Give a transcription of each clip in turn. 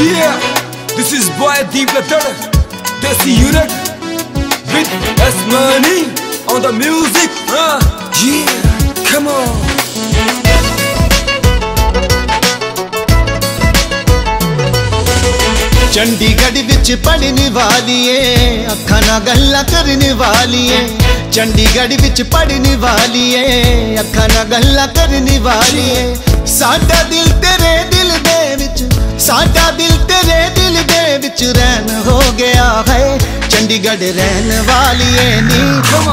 Yeah, this is boy Deep Latar, Desi Unit with S Money on the music. Uh, yeah, come on. Chandigarh ਵਿੱਚ ਪੜਨ ਵਾਲੀਏ ਅੱਖਾਂ ਨਾਲ ਗੱਲਾਂ ਕਰਨ ਵਾਲੀਏ ਚੰਡੀਗੜ੍ਹ ਵਿੱਚ ਪੜਨ ਵਾਲੀਏ ਅੱਖਾਂ ਨਾਲ ਗੱਲਾਂ ਕਰਨ ਵਾਲੀਏ ਸਾਡਾ ਦਿਲ ਤੇਰੇ ਦਿਲ ਦੇ ਵਿੱਚ ਸਾਡਾ ਦਿਲ ਤੇਰੇ ਦਿਲ ਦੇ ਵਿੱਚ ਰਹਿਣ ਹੋ ਗਿਆ ਹੈ। ਚੰਡੀਗੜ੍ਹ ਰਹਿਣ ਵਾਲੀਏ ਨੀ,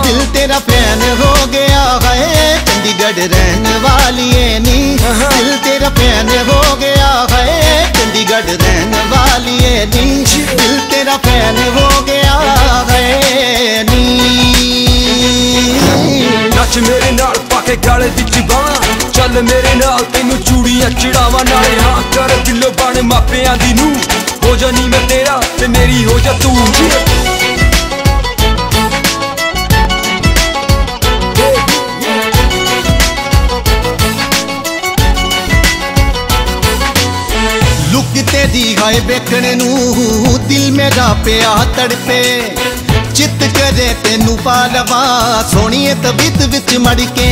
ਦਿਲ ਤੇਰਾ ਫੈਨ ਹੋ ਗਿਆ ਹੈ। ਚੰਡੀਗੜ੍ਹ ਰਹਿਣ ਵਾਲੀਏ ਨੀ, ਦਿਲ ਤੇਰਾ ਫੈਨ ਹੋ ਗਿਆ ਹੈ। ਚੰਡੀਗੜ੍ਹ ਰਹਿਣ ਵਾਲੀਏ ਨੀ, ਦਿਲ ਤੇਰਾ ਫੈਨ ਹੋ ਗਿਆ ਹੈ ਨੀ। ਨੱਚ ਮੇਰੇ ਨਾਲ ਪਾ ਕੇ ਗਾਲੇ ਵਿੱਚ ਬਾਹਾਂ ਚੱਲ ਮੇਰੇ ਨਾਲ ਤੈਨੂੰ ਚੂੜੀਆਂ ਚੜਾਵਾਂ ਨਾਲੇ ਹਾਂ, ਕਰ ਦਿਲੋਂ ਬਣ ਮਾਪਿਆਂ ਦੀ ਨੂੰ ਹੋ ਜਾ ਨੀ ਮੈਂ ਤੇਰਾ ਤੇ ਮੇਰੀ ਹੋ ਜਾ ਤੂੰ। ਲੁੱਕ ਤੇਰੀ ਹਾਏ ਵੇਖਣ ਨੂੰ, ਦਿਲ ਮੇਰਾ ਪਿਆ ਤੜਪੇ। ਚਿੱਤ ਕਰੇ ਤੈਨੂੰ ਪਾ ਲਵਾਂ ਸੋਹਣੀਏ ਤਬੀਤ ਵਿੱਚ ਮੜ ਕੇ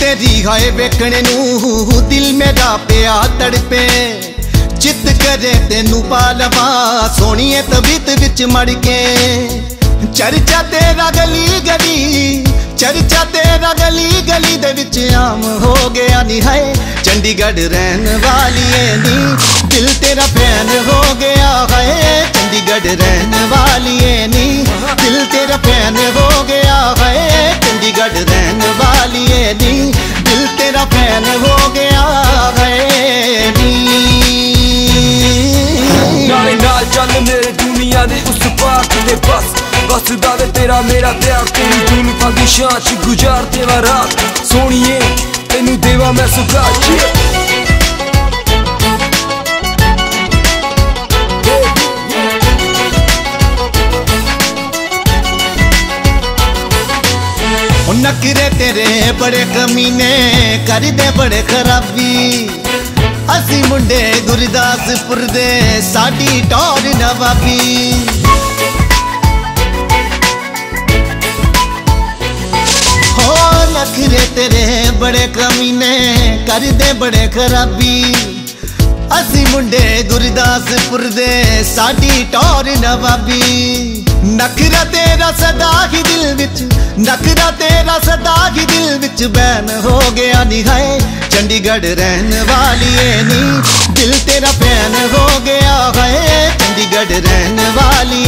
ਤੇਰੀ ਹਾਏ ਵੇਖਣ ਨੂੰ ਦਿਲ ਮੇਰਾ ਪਿਆ ਤੜਪੇ। ਚਿੱਤ ਕਰੇ ਤੈਨੂੰ ਪਾ ਲਵਾਂ, ਸੋਹਣੀਏ ਤਬੀਤ ਵਿੱਚ ਮੜ ਕੇ। ਚਰਚਾ ਤੇਰਾ ਗਲੀ ਗਲੀ, ਚਰਚਾ ਤੇਰਾ ਗਲੀ ਗਲੀ ਦੇ ਵਿੱਚ ਆਮ ਹੋ ਗਿਆ ਨੀ ਹੈ ਚੰਡੀਗੜ੍ਹ ਰਹਿਣ ਵਾਲੀਏ ਨੀ, ਦਿਲ ਤੇਰਾ ਫੈਨ ਹੋ ਗਿਆ ਹੈ ਚੰਡੀਗੜ੍ਹ ਰਹਿਣ ਵਾਲੀਏ ਨੀ, ਦਿਲ ਤੇਰਾ ਫੈਨ ਹੋ ਗਿਆ ਹੈ ਚੰਡੀਗੜ੍ਹ ਰਹਿਣ ਵਾਲੀਏ ਨੀ, ਦਿਲ ਤੇਰਾ ਫੈਨ ਹੋ ਗਿਆ ਹੈ ਨੀ। ਨਾਲੇ ਨਾਲ ਚੱਲ ਮੇਰੇ ਦੁਨੀਆ ਦੇ ਉਸ ਪਾਰ ਤੇ ਬਸ ਬਸ ਦਾ ਵੇ ਤੇਰਾ ਮੇਰਾ ਪਿਆਰ, ਤੇਰੀ ਜੂਨ ਪਾਦੀ ਸ਼ਾਂ ਚ ਗੁਜ਼ਾਰ ਤੇਰਾ ਰਾਤ ਸੋਹਣੀਏ ਤੈਨੂੰ ਦੇਵਾ ਮੈਂ ਸੁਖਾ ਉਹ ਨਖਰੇ ਤੇਰੇ ਬੜੇ ਕਮੀਨੇ ਕਰਦੇ ਬੜੇ ਖਰਾਬੀ। ਅਸੀਂ ਮੁੰਡੇ ਗੁਰਦਾਸਪੁਰ ਦੇ, ਸਾਡੀ ਟੌਰ ਨਵਾਬੀ। ਹੋ ਨਖਰੇ ਤੇਰੇ ਬੜੇ ਕਮੀਨੇ ਕਰਦੇ ਬੜੇ ਖਰਾਬੀ। ਅਸੀਂ ਮੁੰਡੇ ਗੁਰਦਾਸਪੁਰ ਦੇ, ਸਾਡੀ ਟੌਰ ਨਵਾਬੀ। ਨਖਰਾ ਤੇਰਾ ਸਦਾ ਹੀ ਦਿਲ ਵਿੱਚ, ਨਖਰਾ ਤੇਰਾ ਸਦਾ ਹੀ ਦਿਲ ਵਿੱਚ ਬੈਨ ਹੋ ਗਿਆ ਨੀ ਹੈ ਚੰਡੀਗੜ੍ਹ ਰਹਿਣ ਵਾਲੀ ਏ ਨੀ, ਦਿਲ ਤੇਰਾ ਫੈਨ ਹੋ ਗਿਆ ਹੈ ਚੰਡੀਗੜ੍ਹ ਰਹਿਣ ਵਾਲੀ